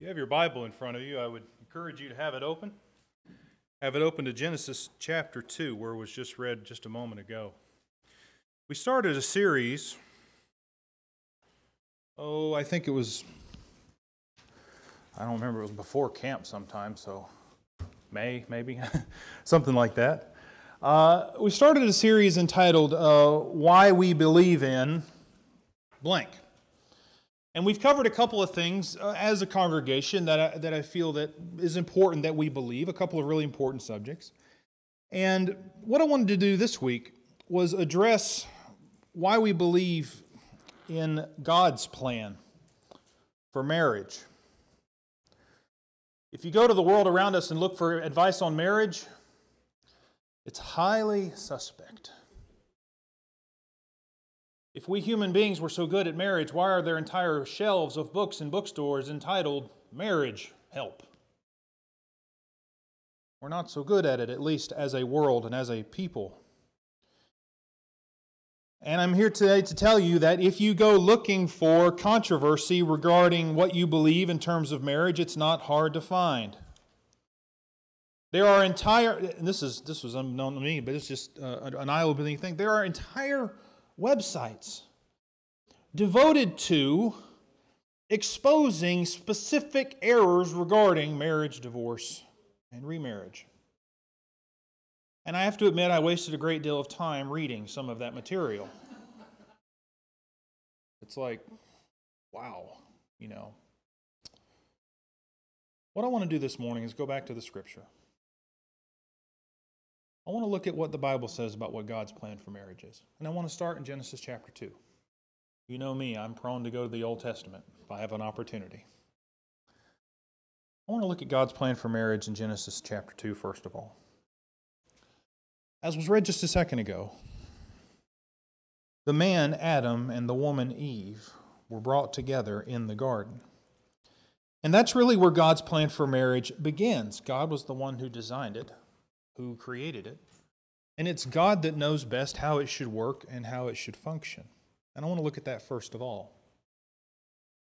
you have your Bible in front of you, I would encourage you to have it open. Have it open to Genesis chapter 2, where it was just read just a moment ago. We started a series, oh, I think it was, I don't remember, it was before camp sometime, so May, maybe, something like that. Uh, we started a series entitled uh, Why We Believe in Blank. And we've covered a couple of things uh, as a congregation that I, that I feel that is important that we believe, a couple of really important subjects. And what I wanted to do this week was address why we believe in God's plan for marriage. If you go to the world around us and look for advice on marriage, it's highly suspect. If we human beings were so good at marriage, why are there entire shelves of books in bookstores entitled Marriage Help? We're not so good at it, at least as a world and as a people. And I'm here today to tell you that if you go looking for controversy regarding what you believe in terms of marriage, it's not hard to find. There are entire, this is this was unknown to me, but it's just uh, an eye-opening thing. There are entire websites devoted to exposing specific errors regarding marriage, divorce, and remarriage. And I have to admit, I wasted a great deal of time reading some of that material. It's like, wow, you know. What I want to do this morning is go back to the scripture. I want to look at what the Bible says about what God's plan for marriage is. And I want to start in Genesis chapter 2. You know me, I'm prone to go to the Old Testament if I have an opportunity. I want to look at God's plan for marriage in Genesis chapter 2, first of all. As was read just a second ago, the man Adam and the woman Eve were brought together in the garden. And that's really where God's plan for marriage begins. God was the one who designed it who created it. And it's God that knows best how it should work and how it should function. And I want to look at that first of all.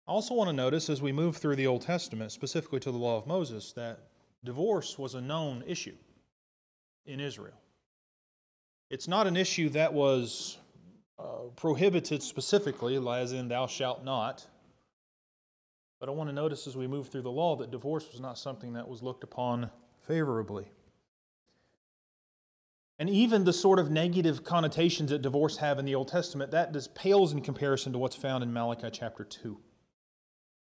I also want to notice as we move through the Old Testament, specifically to the law of Moses, that divorce was a known issue in Israel. It's not an issue that was uh, prohibited specifically, as in thou shalt not. But I want to notice as we move through the law that divorce was not something that was looked upon favorably. And even the sort of negative connotations that divorce have in the Old Testament, that just pales in comparison to what's found in Malachi chapter 2.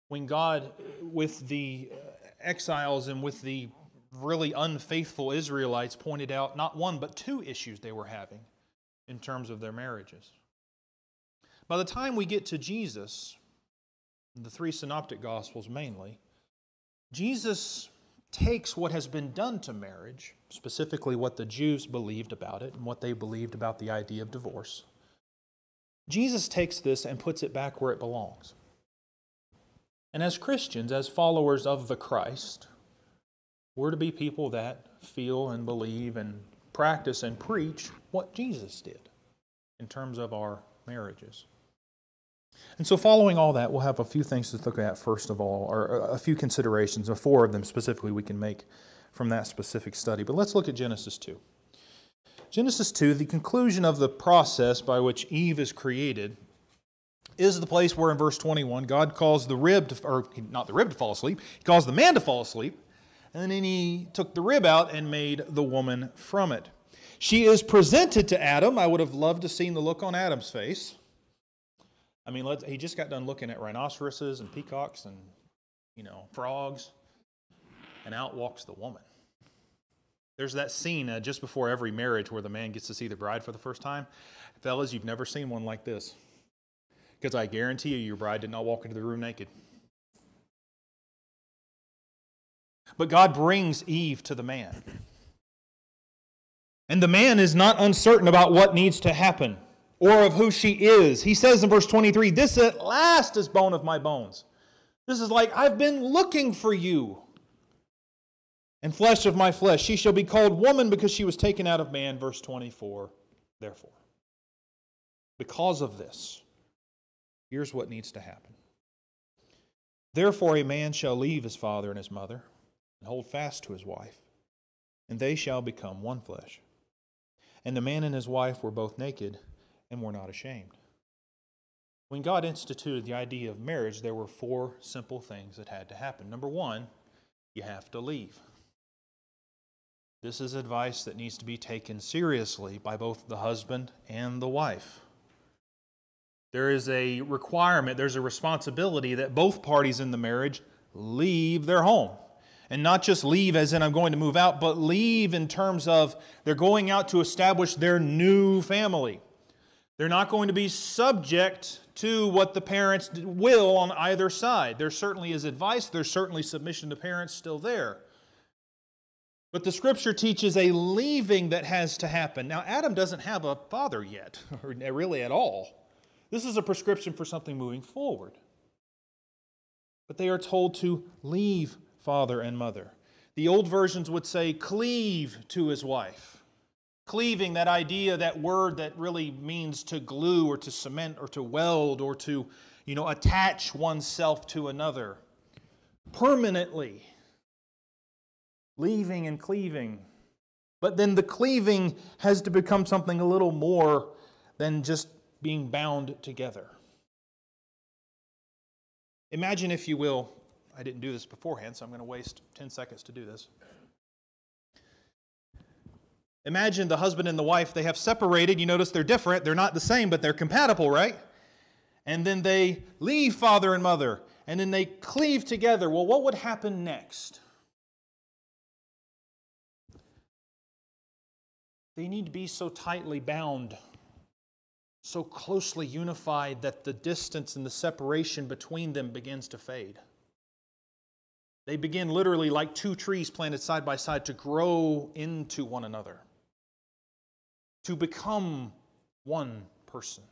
When God, with the uh, exiles and with the really unfaithful Israelites, pointed out not one but two issues they were having in terms of their marriages. By the time we get to Jesus, the three synoptic gospels mainly, Jesus takes what has been done to marriage, specifically what the Jews believed about it and what they believed about the idea of divorce. Jesus takes this and puts it back where it belongs. And as Christians, as followers of the Christ, we're to be people that feel and believe and practice and preach what Jesus did in terms of our marriages. And so, following all that, we'll have a few things to look at first of all, or a few considerations, or four of them specifically we can make from that specific study. But let's look at Genesis 2. Genesis 2, the conclusion of the process by which Eve is created, is the place where in verse 21 God calls the rib, to, or not the rib to fall asleep, he calls the man to fall asleep, and then he took the rib out and made the woman from it. She is presented to Adam. I would have loved to seen the look on Adam's face I mean, he just got done looking at rhinoceroses and peacocks and, you know, frogs, and out walks the woman. There's that scene uh, just before every marriage where the man gets to see the bride for the first time. Fellas, you've never seen one like this. Because I guarantee you, your bride did not walk into the room naked. But God brings Eve to the man. And the man is not uncertain about what needs to happen or of who she is. He says in verse 23 This at last is bone of my bones. This is like, I've been looking for you. And flesh of my flesh. She shall be called woman because she was taken out of man. Verse 24. Therefore, because of this, here's what needs to happen Therefore, a man shall leave his father and his mother and hold fast to his wife, and they shall become one flesh. And the man and his wife were both naked and were not ashamed. When God instituted the idea of marriage, there were four simple things that had to happen. Number one, you have to leave. This is advice that needs to be taken seriously by both the husband and the wife. There is a requirement, there's a responsibility that both parties in the marriage leave their home. And not just leave as in I'm going to move out, but leave in terms of they're going out to establish their new family. They're not going to be subject to what the parents will on either side. There certainly is advice, there's certainly submission to parents still there. But the scripture teaches a leaving that has to happen. Now, Adam doesn't have a father yet, or really at all. This is a prescription for something moving forward. But they are told to leave father and mother. The old versions would say cleave to his wife. Cleaving, that idea, that word that really means to glue or to cement or to weld or to, you know, attach oneself to another permanently. Leaving and cleaving. But then the cleaving has to become something a little more than just being bound together. Imagine, if you will, I didn't do this beforehand, so I'm going to waste 10 seconds to do this. Imagine the husband and the wife, they have separated. You notice they're different. They're not the same, but they're compatible, right? And then they leave father and mother, and then they cleave together. Well, what would happen next? They need to be so tightly bound so closely unified that the distance and the separation between them begins to fade. They begin literally like two trees planted side by side to grow into one another, to become one person.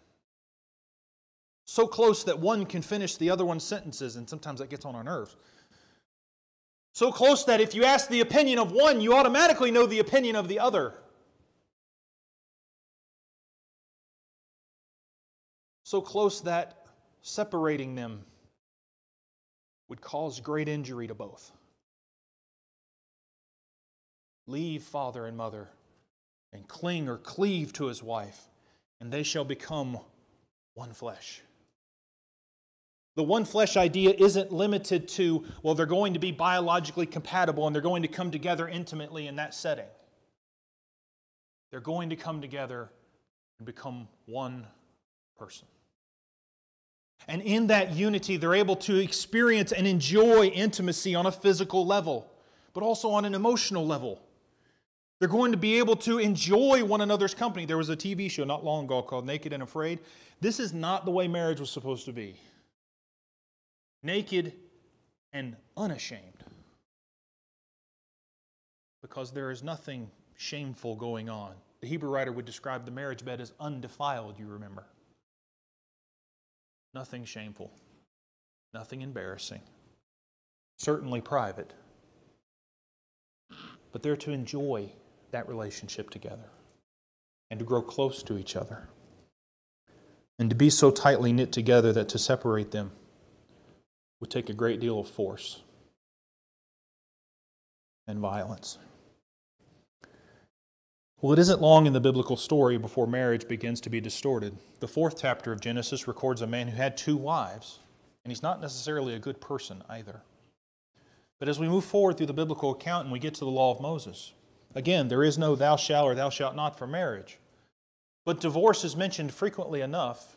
So close that one can finish the other one's sentences, and sometimes that gets on our nerves. So close that if you ask the opinion of one, you automatically know the opinion of the other. so close that separating them would cause great injury to both. Leave father and mother and cling or cleave to his wife, and they shall become one flesh. The one flesh idea isn't limited to, well, they're going to be biologically compatible and they're going to come together intimately in that setting. They're going to come together and become one person. And in that unity, they're able to experience and enjoy intimacy on a physical level, but also on an emotional level. They're going to be able to enjoy one another's company. There was a TV show not long ago called Naked and Afraid. This is not the way marriage was supposed to be. Naked and unashamed. Because there is nothing shameful going on. The Hebrew writer would describe the marriage bed as undefiled, you remember. Nothing shameful, nothing embarrassing, certainly private. But they're to enjoy that relationship together and to grow close to each other and to be so tightly knit together that to separate them would take a great deal of force and violence. Well, it isn't long in the biblical story before marriage begins to be distorted. The fourth chapter of Genesis records a man who had two wives, and he's not necessarily a good person either. But as we move forward through the biblical account and we get to the law of Moses, again, there is no thou shalt or thou shalt not for marriage. But divorce is mentioned frequently enough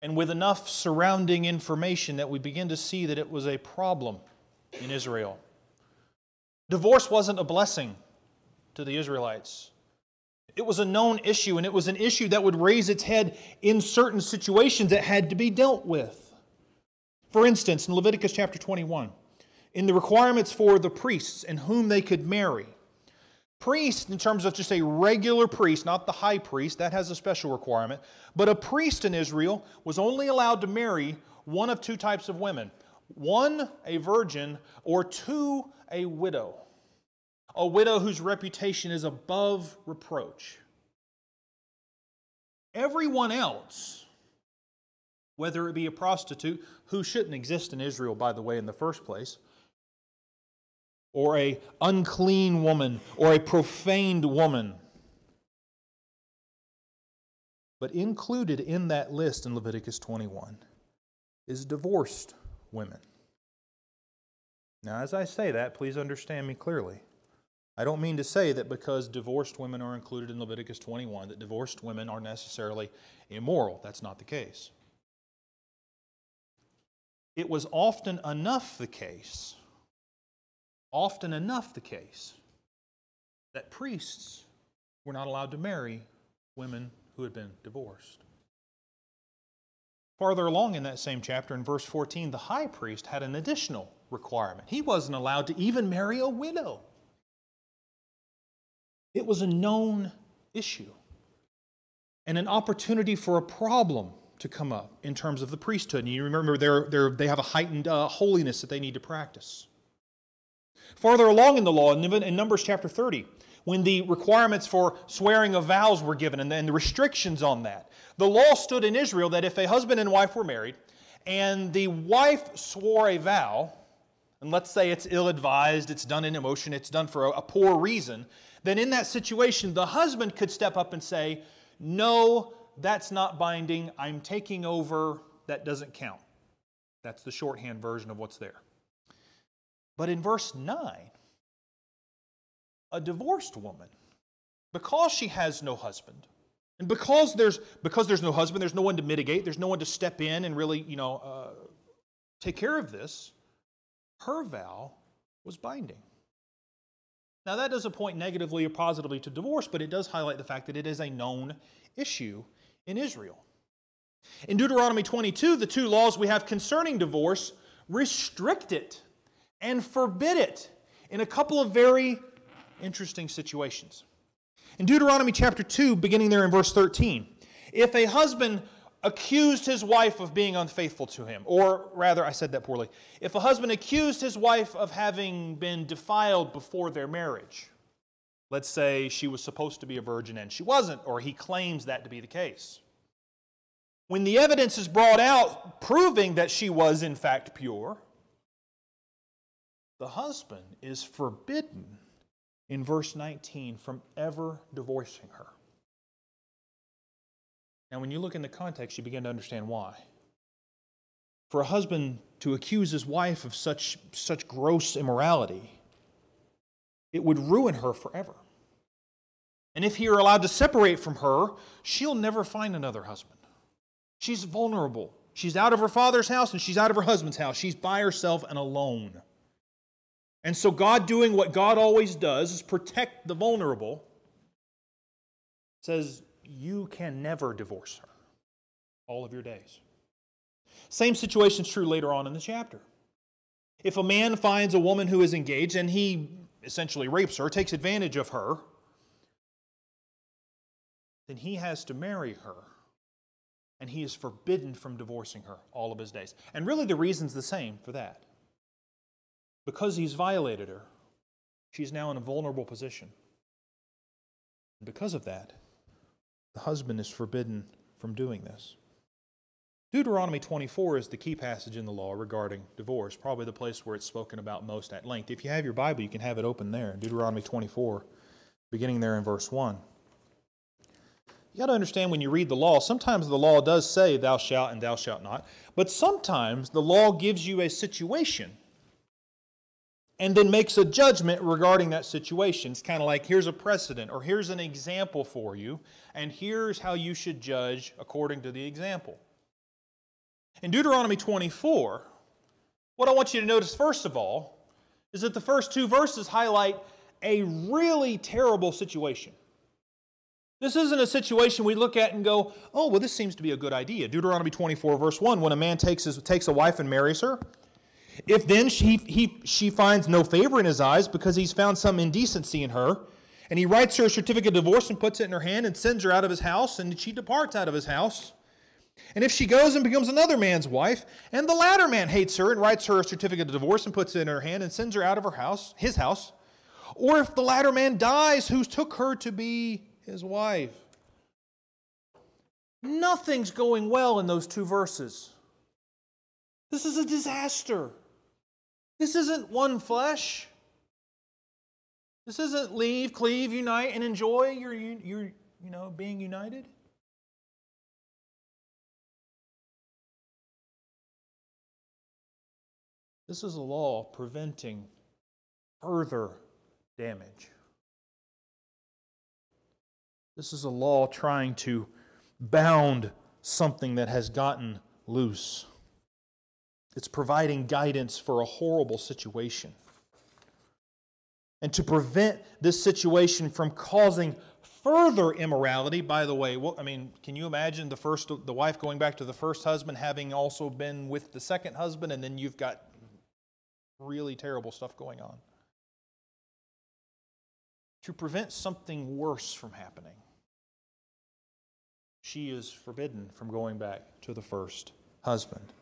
and with enough surrounding information that we begin to see that it was a problem in Israel. Divorce wasn't a blessing to the Israelites. It was a known issue, and it was an issue that would raise its head in certain situations that had to be dealt with. For instance, in Leviticus chapter 21, in the requirements for the priests and whom they could marry, priest, in terms of just a regular priest, not the high priest, that has a special requirement, but a priest in Israel was only allowed to marry one of two types of women one, a virgin, or two, a widow a widow whose reputation is above reproach. Everyone else whether it be a prostitute who shouldn't exist in Israel, by the way, in the first place, or a unclean woman, or a profaned woman. But included in that list in Leviticus 21 is divorced women. Now, as I say that, please understand me clearly. I don't mean to say that because divorced women are included in Leviticus 21 that divorced women are necessarily immoral. That's not the case. It was often enough the case, often enough the case, that priests were not allowed to marry women who had been divorced. Farther along in that same chapter, in verse 14, the high priest had an additional requirement. He wasn't allowed to even marry a widow. It was a known issue and an opportunity for a problem to come up in terms of the priesthood. And you remember they're, they're, they have a heightened uh, holiness that they need to practice. Farther along in the law, in Numbers chapter 30, when the requirements for swearing of vows were given and the restrictions on that, the law stood in Israel that if a husband and wife were married and the wife swore a vow, and let's say it's ill advised, it's done in emotion, it's done for a, a poor reason, then in that situation, the husband could step up and say, No, that's not binding. I'm taking over. That doesn't count. That's the shorthand version of what's there. But in verse 9, a divorced woman, because she has no husband, and because there's, because there's no husband, there's no one to mitigate, there's no one to step in and really, you know, uh, take care of this, her vow was binding. Now, that doesn't point negatively or positively to divorce, but it does highlight the fact that it is a known issue in Israel. In Deuteronomy 22, the two laws we have concerning divorce restrict it and forbid it in a couple of very interesting situations. In Deuteronomy chapter 2, beginning there in verse 13, if a husband accused his wife of being unfaithful to him, or rather, I said that poorly, if a husband accused his wife of having been defiled before their marriage, let's say she was supposed to be a virgin and she wasn't, or he claims that to be the case. When the evidence is brought out proving that she was in fact pure, the husband is forbidden in verse 19 from ever divorcing her. Now, when you look in the context, you begin to understand why. For a husband to accuse his wife of such, such gross immorality, it would ruin her forever. And if he were allowed to separate from her, she'll never find another husband. She's vulnerable. She's out of her father's house and she's out of her husband's house. She's by herself and alone. And so, God doing what God always does is protect the vulnerable, says, You can never divorce her all of your days. Same situation is true later on in the chapter. If a man finds a woman who is engaged and he essentially rapes her, takes advantage of her, then he has to marry her. And he is forbidden from divorcing her all of his days. And really, the reason's the same for that. Because he's violated her, she's now in a vulnerable position. Because of that, the husband is forbidden from doing this. Deuteronomy 24 is the key passage in the law regarding divorce, probably the place where it's spoken about most at length. If you have your Bible, you can have it open there. Deuteronomy 24, beginning there in verse 1. You got to understand when you read the law, sometimes the law does say, thou shalt and thou shalt not, but sometimes the law gives you a situation and then makes a judgment regarding that situation. It's kind of like here's a precedent, or here's an example for you, and here's how you should judge according to the example. In Deuteronomy 24, what I want you to notice first of all is that the first two verses highlight a really terrible situation. This isn't a situation we look at and go, oh, well, this seems to be a good idea. Deuteronomy 24, verse 1 when a man takes, his, takes a wife and marries her, if then she, he, she finds no favor in his eyes because he's found some indecency in her, and he writes her a certificate of divorce and puts it in her hand and sends her out of his house, and she departs out of his house. And if she goes and becomes another man's wife, and the latter man hates her and writes her a certificate of divorce and puts it in her hand and sends her out of her house, his house, or if the latter man dies who took her to be his wife. Nothing's going well in those two verses. This is a disaster. This isn't one flesh. This isn't leave, cleave, unite, and enjoy your, your you know, being united. This is a law preventing further damage. This is a law trying to bound something that has gotten loose. It's providing guidance for a horrible situation. And to prevent this situation from causing further immorality, by the way, I mean, can you imagine the first the wife going back to the first husband having also been with the second husband and then you've got really terrible stuff going on? To prevent something worse from happening she is forbidden from going back to the first husband.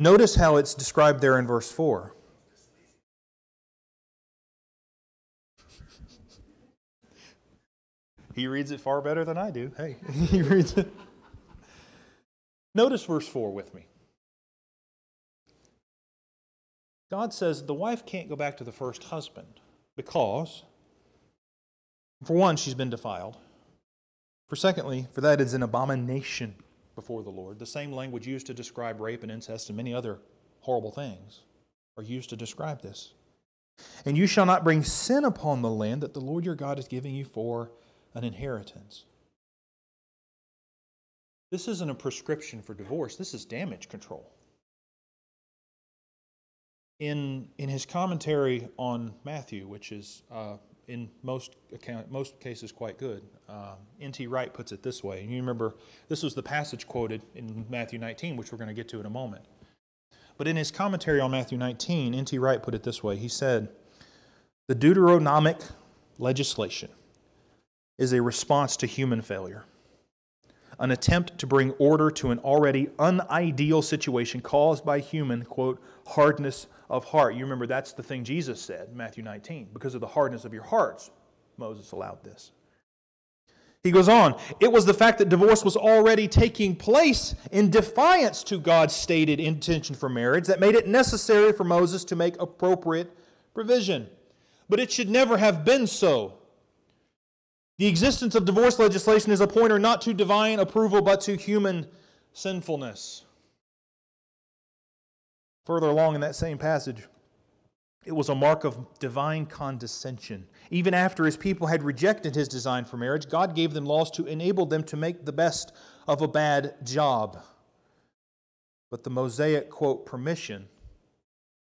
Notice how it's described there in verse 4. he reads it far better than I do. Hey, he reads it. Notice verse 4 with me. God says the wife can't go back to the first husband because, for one, she's been defiled. For secondly, for that is an abomination before the Lord. The same language used to describe rape and incest and many other horrible things are used to describe this. And you shall not bring sin upon the land that the Lord your God is giving you for an inheritance. This isn't a prescription for divorce, this is damage control. In, in his commentary on Matthew, which is uh, in most account, most cases quite good. Uh, N.T. Wright puts it this way, and you remember this was the passage quoted in Matthew 19, which we're going to get to in a moment. But in his commentary on Matthew 19, N.T. Wright put it this way. He said, "The Deuteronomic legislation is a response to human failure." An attempt to bring order to an already unideal situation caused by human, quote, hardness of heart. You remember that's the thing Jesus said, Matthew 19. Because of the hardness of your hearts, Moses allowed this. He goes on, it was the fact that divorce was already taking place in defiance to God's stated intention for marriage that made it necessary for Moses to make appropriate provision. But it should never have been so. The existence of divorce legislation is a pointer not to divine approval but to human sinfulness. Further along in that same passage, it was a mark of divine condescension. Even after his people had rejected his design for marriage, God gave them laws to enable them to make the best of a bad job. But the Mosaic, quote, permission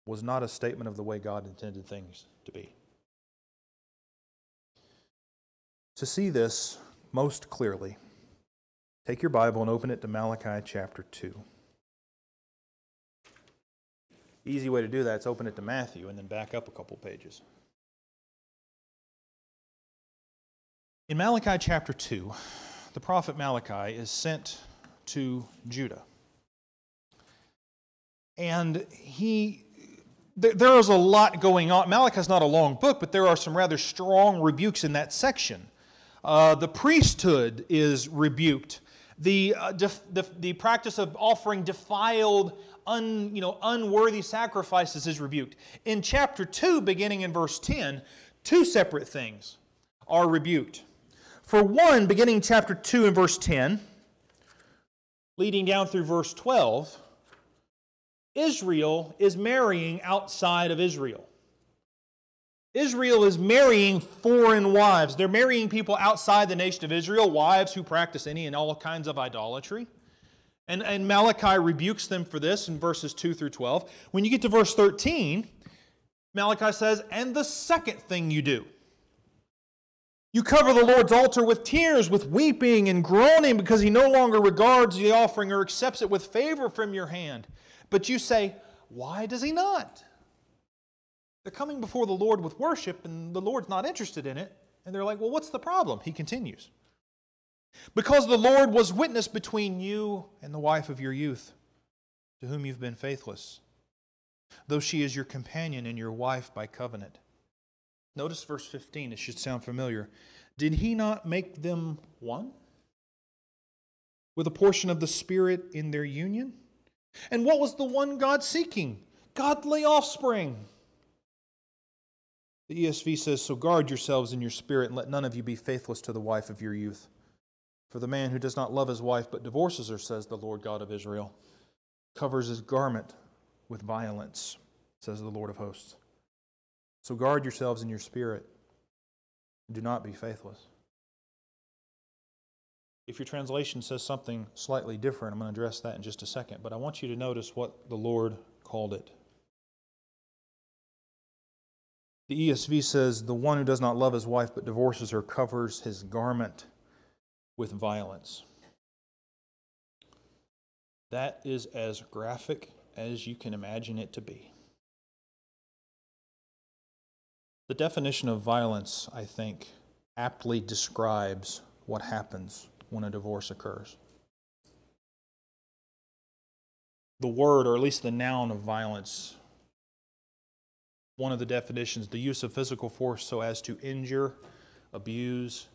was not a statement of the way God intended things to be. To see this most clearly, take your Bible and open it to Malachi chapter 2. Easy way to do that is open it to Matthew and then back up a couple pages. In Malachi chapter 2, the prophet Malachi is sent to Judah. And he there is a lot going on. Malachi is not a long book, but there are some rather strong rebukes in that section. Uh, the priesthood is rebuked. The, uh, def, the, the practice of offering defiled un, you know, unworthy sacrifices is rebuked. In chapter 2, beginning in verse 10, two separate things are rebuked. For one, beginning chapter 2 and verse 10, leading down through verse 12, Israel is marrying outside of Israel. Israel is marrying foreign wives. They're marrying people outside the nation of Israel, wives who practice any and all kinds of idolatry. And, and Malachi rebukes them for this in verses 2 through 12. When you get to verse 13, Malachi says, And the second thing you do, you cover the Lord's altar with tears, with weeping and groaning, because he no longer regards the offering or accepts it with favor from your hand. But you say, Why does he not? They're coming before the Lord with worship, and the Lord's not interested in it. And they're like, Well, what's the problem? He continues. Because the Lord was witness between you and the wife of your youth, to whom you've been faithless, though she is your companion and your wife by covenant. Notice verse 15, it should sound familiar. Did he not make them one? with a portion of the Spirit in their union? And what was the one God seeking? Godly offspring. The ESV says, So guard yourselves in your spirit, and let none of you be faithless to the wife of your youth. For the man who does not love his wife but divorces her, says the Lord God of Israel, covers his garment with violence, says the Lord of hosts. So guard yourselves in your spirit, and do not be faithless. If your translation says something slightly different, I'm going to address that in just a second, but I want you to notice what the Lord called it. The ESV says, The one who does not love his wife but divorces her covers his garment with violence. That is as graphic as you can imagine it to be. The definition of violence, I think, aptly describes what happens when a divorce occurs. The word, or at least the noun of violence, one of the definitions, the use of physical force so as to injure, abuse,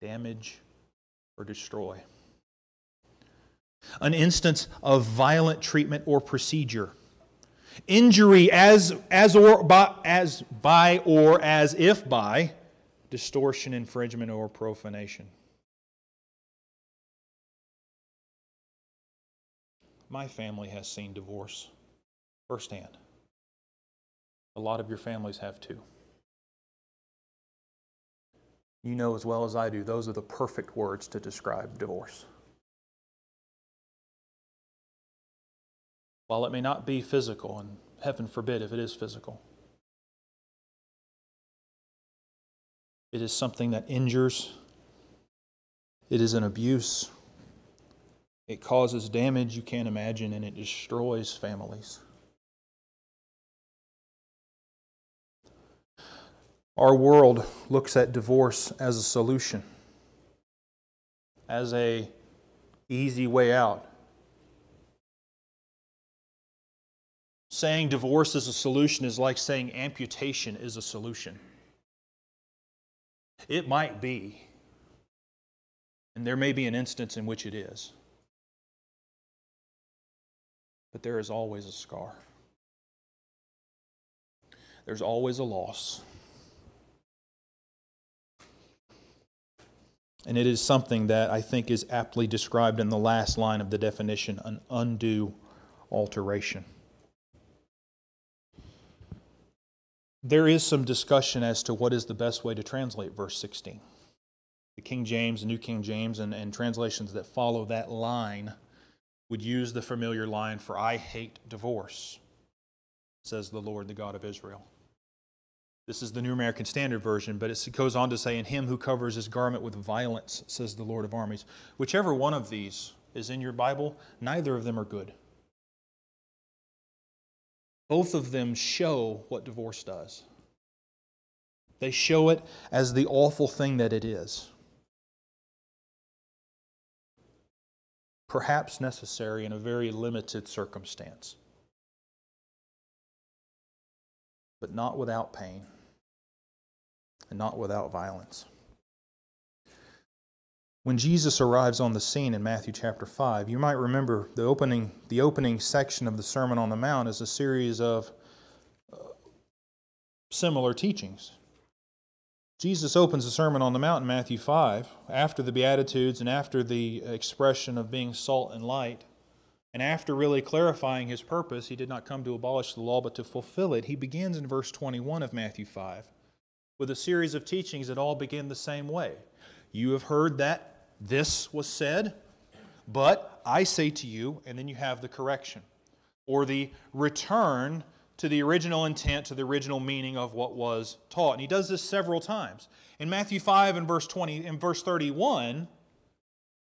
damage, or destroy. An instance of violent treatment or procedure. Injury as, as, or by, as by or as if by distortion, infringement, or profanation. My family has seen divorce firsthand. A lot of your families have too. You know as well as I do, those are the perfect words to describe divorce. While it may not be physical, and heaven forbid if it is physical, it is something that injures, it is an abuse, it causes damage you can't imagine, and it destroys families. Our world looks at divorce as a solution, as a easy way out. Saying divorce is a solution is like saying amputation is a solution. It might be, and there may be an instance in which it is, but there is always a scar. There's always a loss. And it is something that I think is aptly described in the last line of the definition an undue alteration. There is some discussion as to what is the best way to translate verse 16. The King James, the New King James, and, and translations that follow that line would use the familiar line, For I hate divorce, says the Lord, the God of Israel. This is the New American Standard Version, but it goes on to say, In him who covers his garment with violence, says the Lord of armies. Whichever one of these is in your Bible, neither of them are good. Both of them show what divorce does. They show it as the awful thing that it is. Perhaps necessary in a very limited circumstance, but not without pain and not without violence. When Jesus arrives on the scene in Matthew chapter 5, you might remember the opening, the opening section of the Sermon on the Mount is a series of uh, similar teachings. Jesus opens the Sermon on the Mount in Matthew 5 after the Beatitudes and after the expression of being salt and light. And after really clarifying his purpose, he did not come to abolish the law but to fulfill it. He begins in verse 21 of Matthew 5 with a series of teachings that all begin the same way. You have heard that this was said, but I say to you, and then you have the correction or the return to the original intent, to the original meaning of what was taught. And he does this several times. In Matthew 5 and verse 20 in verse 31,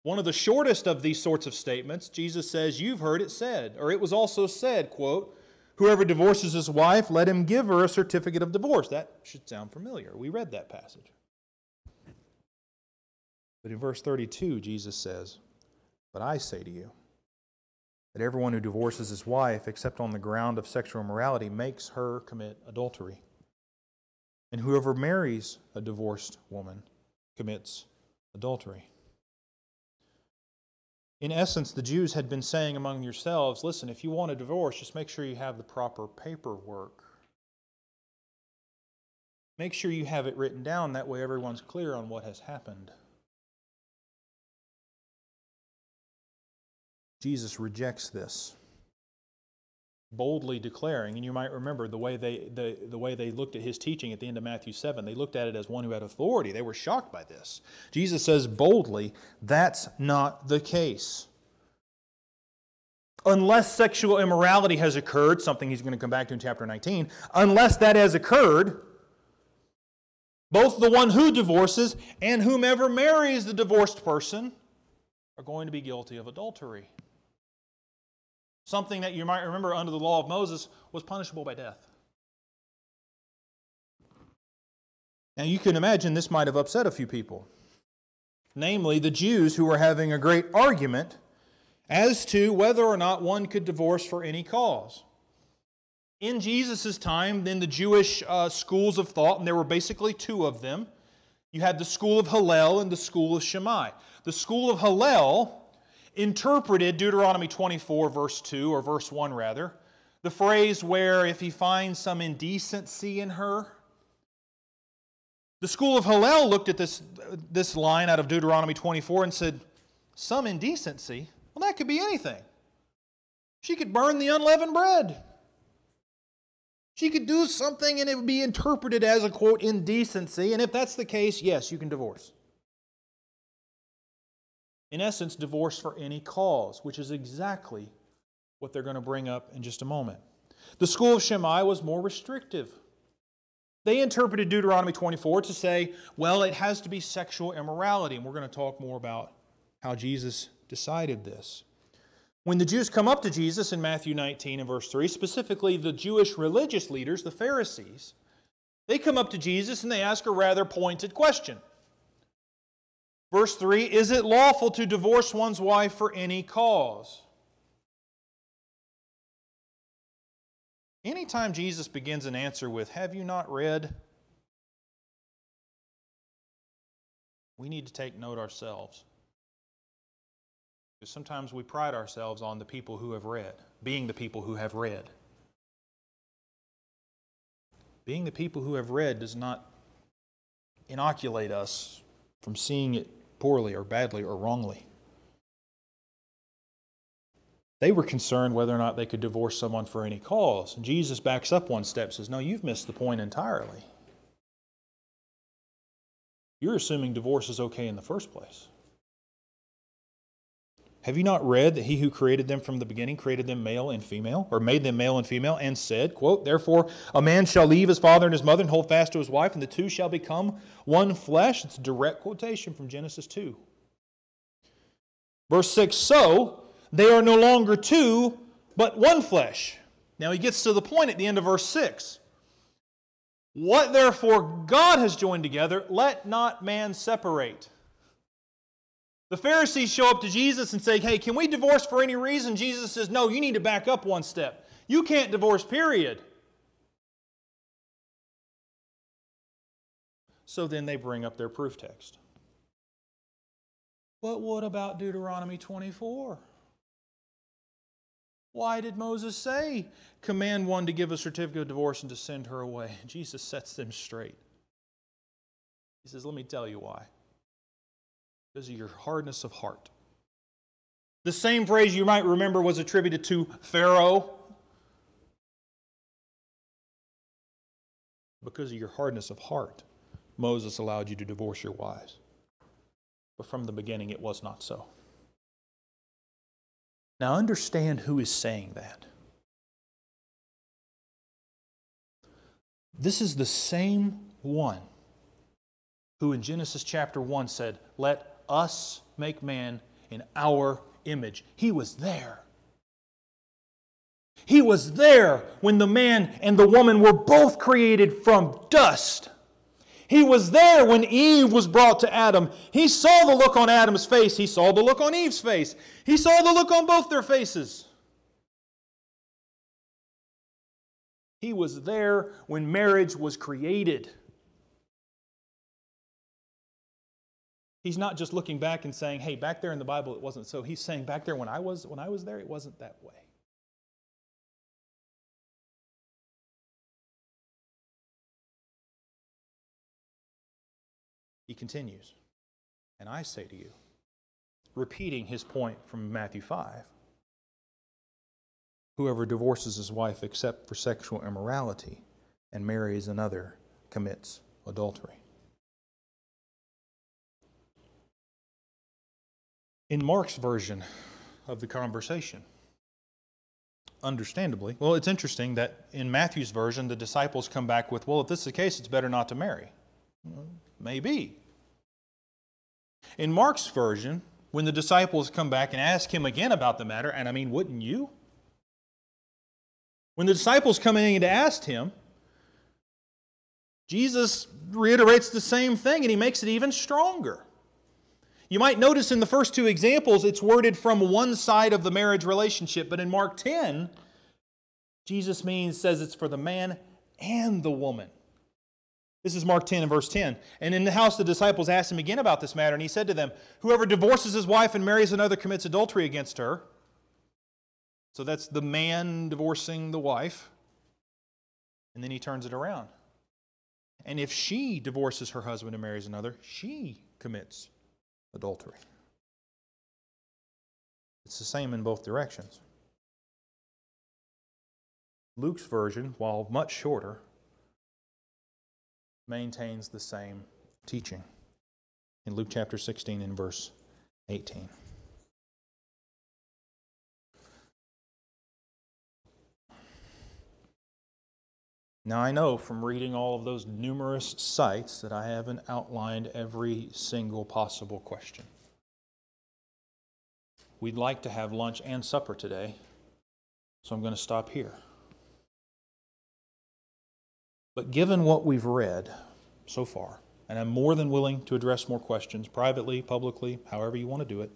one of the shortest of these sorts of statements, Jesus says, You've heard it said, or it was also said, quote, Whoever divorces his wife, let him give her a certificate of divorce. That should sound familiar. We read that passage. But in verse 32, Jesus says, But I say to you, that everyone who divorces his wife, except on the ground of sexual immorality, makes her commit adultery. And whoever marries a divorced woman commits adultery. In essence, the Jews had been saying among yourselves listen, if you want a divorce, just make sure you have the proper paperwork. Make sure you have it written down, that way everyone's clear on what has happened. Jesus rejects this, boldly declaring, and you might remember the way they, the, the way they looked at his teaching at the end of Matthew 7. They looked at it as one who had authority. They were shocked by this. Jesus says boldly, that's not the case. Unless sexual immorality has occurred, something he's going to come back to in chapter 19, unless that has occurred, both the one who divorces and whomever marries the divorced person are going to be guilty of adultery. Something that you might remember under the law of Moses was punishable by death. Now you can imagine this might have upset a few people, namely the Jews who were having a great argument as to whether or not one could divorce for any cause in Jesus' time, then the Jewish uh, schools of thought, and there were basically two of them. You had the school of Hillel and the school of Shammai. The school of Hillel interpreted Deuteronomy 24, verse 2, or verse 1 rather, the phrase where if he finds some indecency in her. The school of Hillel looked at this, this line out of Deuteronomy 24 and said, Some indecency? Well, that could be anything. She could burn the unleavened bread. She could do something and it would be interpreted as a quote indecency. And if that's the case, yes, you can divorce. In essence, divorce for any cause, which is exactly what they're going to bring up in just a moment. The school of Shammai was more restrictive. They interpreted Deuteronomy 24 to say, well, it has to be sexual immorality. And we're going to talk more about how Jesus decided this. When the Jews come up to Jesus in Matthew 19 and verse 3, specifically the Jewish religious leaders, the Pharisees, they come up to Jesus and they ask a rather pointed question. Verse 3 Is it lawful to divorce one's wife for any cause? Anytime Jesus begins an answer with, Have you not read? We need to take note ourselves. Because sometimes we pride ourselves on the people who have read, being the people who have read. Being the people who have read does not inoculate us from seeing it poorly or badly or wrongly. They were concerned whether or not they could divorce someone for any cause. And Jesus backs up one step says, No, you've missed the point entirely. You're assuming divorce is okay in the first place. Have you not read that he who created them from the beginning created them male and female, or made them male and female, and said, quote, Therefore a man shall leave his father and his mother and hold fast to his wife, and the two shall become one flesh? It's a direct quotation from Genesis 2. Verse 6 So they are no longer two, but one flesh. Now he gets to the point at the end of verse 6. What therefore God has joined together, let not man separate. The Pharisees show up to Jesus and say, Hey, can we divorce for any reason? Jesus says, No, you need to back up one step. You can't divorce, period. So then they bring up their proof text. But what about Deuteronomy 24? Why did Moses say, command one to give a certificate of divorce and to send her away? Jesus sets them straight. He says, Let me tell you why because of your hardness of heart. The same phrase you might remember was attributed to Pharaoh. Because of your hardness of heart, Moses allowed you to divorce your wives. But from the beginning, it was not so. Now, understand who is saying that. This is the same one who in Genesis chapter 1 said, Let us make man in our image. He was there. He was there when the man and the woman were both created from dust. He was there when Eve was brought to Adam. He saw the look on Adam's face. He saw the look on Eve's face. He saw the look on both their faces. He was there when marriage was created. He's not just looking back and saying, "Hey, back there in the Bible it wasn't so." He's saying, "Back there when I was when I was there, it wasn't that way." He continues, "And I say to you, repeating his point from Matthew 5, whoever divorces his wife except for sexual immorality and marries another commits adultery." In Mark's version of the conversation. Understandably, well, it's interesting that in Matthew's version, the disciples come back with, well, if this is the case, it's better not to marry. Well, maybe. In Mark's version, when the disciples come back and ask him again about the matter, and I mean, wouldn't you? When the disciples come in and ask him, Jesus reiterates the same thing and he makes it even stronger. You might notice in the first two examples, it's worded from one side of the marriage relationship, but in Mark 10, Jesus means says it's for the man and the woman. This is Mark 10 and verse 10. And in the house, the disciples asked him again about this matter, and he said to them, Whoever divorces his wife and marries another commits adultery against her. So that's the man divorcing the wife. And then he turns it around. And if she divorces her husband and marries another, she commits adultery. It's the same in both directions. Luke's version, while much shorter, maintains the same teaching in Luke chapter 16 and verse 18. Now, I know from reading all of those numerous sites that I haven't outlined every single possible question. We'd like to have lunch and supper today, so I'm going to stop here. But given what we've read so far, and I'm more than willing to address more questions privately, publicly, however you want to do it.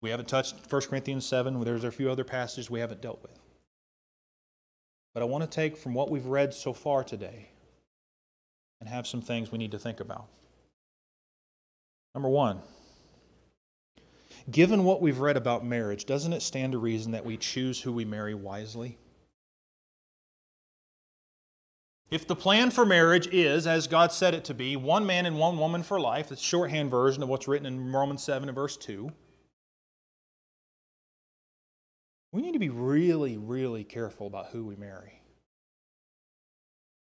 We haven't touched 1 Corinthians 7, there's a few other passages we haven't dealt with. But I want to take from what we've read so far today and have some things we need to think about. Number one, given what we've read about marriage, doesn't it stand to reason that we choose who we marry wisely? If the plan for marriage is, as God said it to be, one man and one woman for life, the shorthand version of what's written in Romans 7 and verse 2, we need to be really, really careful about who we marry.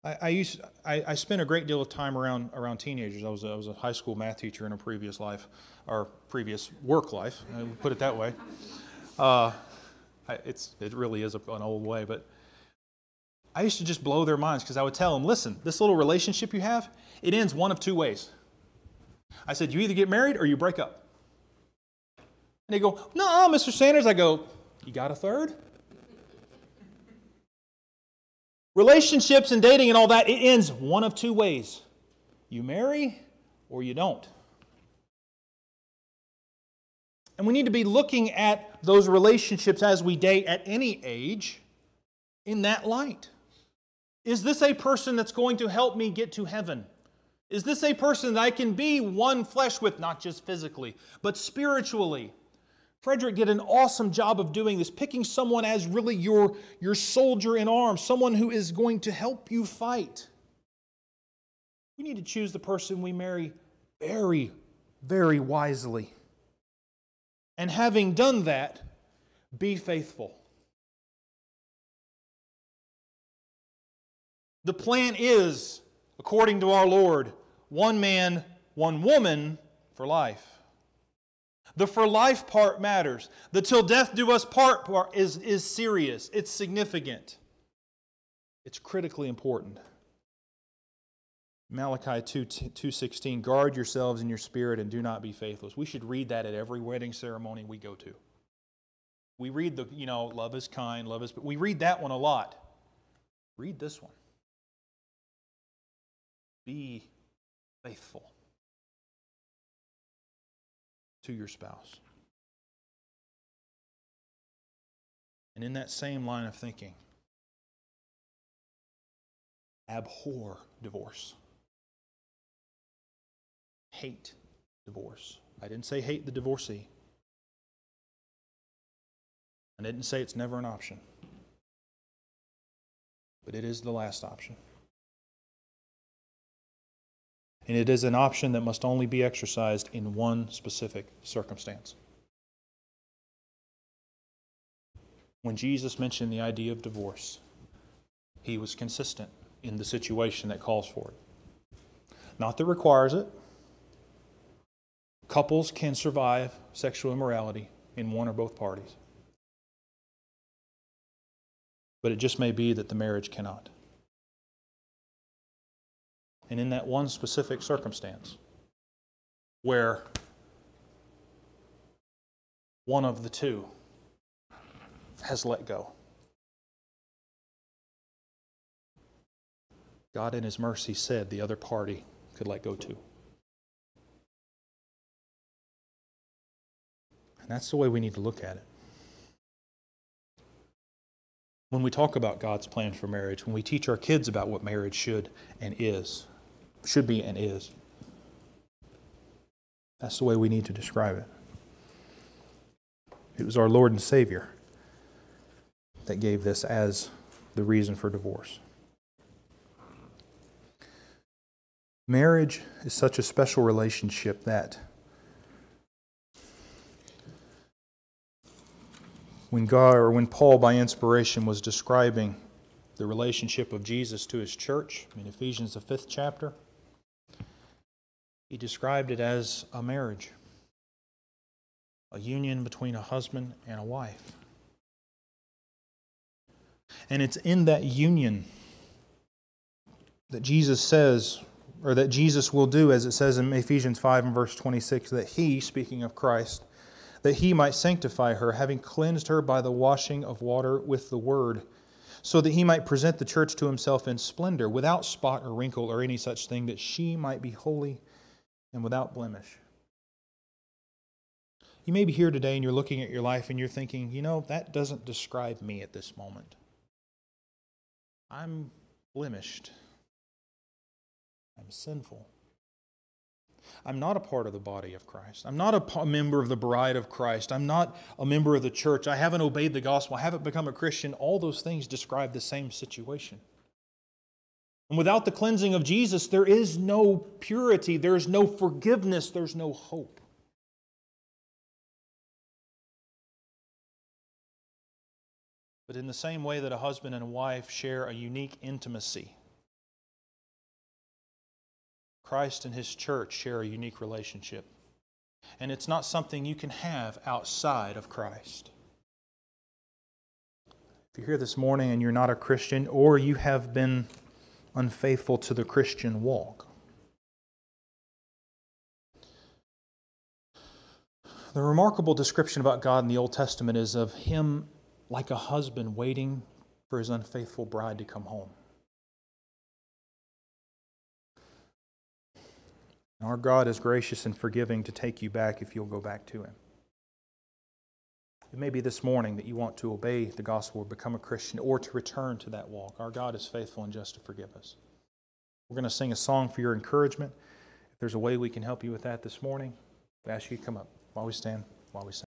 I, I used I, I, spent a great deal of time around around teenagers. I was a, I was a high school math teacher in a previous life, or previous work life. I put it that way. Uh, it's it really is an old way, but I used to just blow their minds because I would tell them, "Listen, this little relationship you have, it ends one of two ways." I said, "You either get married or you break up." And they go, "No, Mr. Sanders." I go, you got a third? Relationships and dating and all that, it ends one of two ways you marry or you don't. And we need to be looking at those relationships as we date at any age in that light. Is this a person that's going to help me get to heaven? Is this a person that I can be one flesh with, not just physically, but spiritually? Frederick did an awesome job of doing this, picking someone as really your, your soldier in arms, someone who is going to help you fight. We need to choose the person we marry very, very wisely. And having done that, be faithful. The plan is, according to our Lord, one man, one woman for life. The for life part matters. The till death do us part part is, is serious, it's significant, it's critically important. Malachi 2, 2.16, guard yourselves in your spirit and do not be faithless. We should read that at every wedding ceremony we go to. We read the, you know, love is kind, love is, but we read that one a lot. Read this one. Be faithful to your spouse. And in that same line of thinking, abhor divorce. hate divorce. I didn't say hate the divorcee. I didn't say it's never an option. But it is the last option. And it is an option that must only be exercised in one specific circumstance. When Jesus mentioned the idea of divorce, he was consistent in the situation that calls for it. Not that requires it. Couples can survive sexual immorality in one or both parties. But it just may be that the marriage cannot. And in that one specific circumstance, where one of the two has let go, God, in His mercy, said the other party could let go too. And that's the way we need to look at it. When we talk about God's plan for marriage, when we teach our kids about what marriage should and is, should be and is, that's the way we need to describe it. It was our Lord and Savior that gave this as the reason for divorce. Marriage is such a special relationship that when God or when Paul by inspiration was describing the relationship of Jesus to his church in Ephesians the 5th chapter he described it as a marriage a union between a husband and a wife. And it's in that union that Jesus says or that Jesus will do, as it says in Ephesians 5 and verse 26, that he, speaking of Christ, that he might sanctify her, having cleansed her by the washing of water with the word, so that he might present the church to himself in splendor, without spot or wrinkle or any such thing, that she might be holy and without blemish. You may be here today and you're looking at your life and you're thinking, you know, that doesn't describe me at this moment. I'm blemished. I'm sinful. I'm not a part of the body of Christ. I'm not a member of the bride of Christ. I'm not a member of the church. I haven't obeyed the gospel. I haven't become a Christian. All those things describe the same situation. And without the cleansing of Jesus, there is no purity, there's no forgiveness, there's no hope. But in the same way that a husband and a wife share a unique intimacy, Christ and His church share a unique relationship. And it's not something you can have outside of Christ. If you're here this morning and you're not a Christian, or you have been unfaithful to the Christian walk, the remarkable description about God in the Old Testament is of Him like a husband waiting for his unfaithful bride to come home. Our God is gracious and forgiving to take you back if you'll go back to Him. It may be this morning that you want to obey the gospel or become a Christian or to return to that walk. Our God is faithful and just to forgive us. We're going to sing a song for your encouragement. If there's a way we can help you with that this morning, we ask you to come up while we stand, while we sing.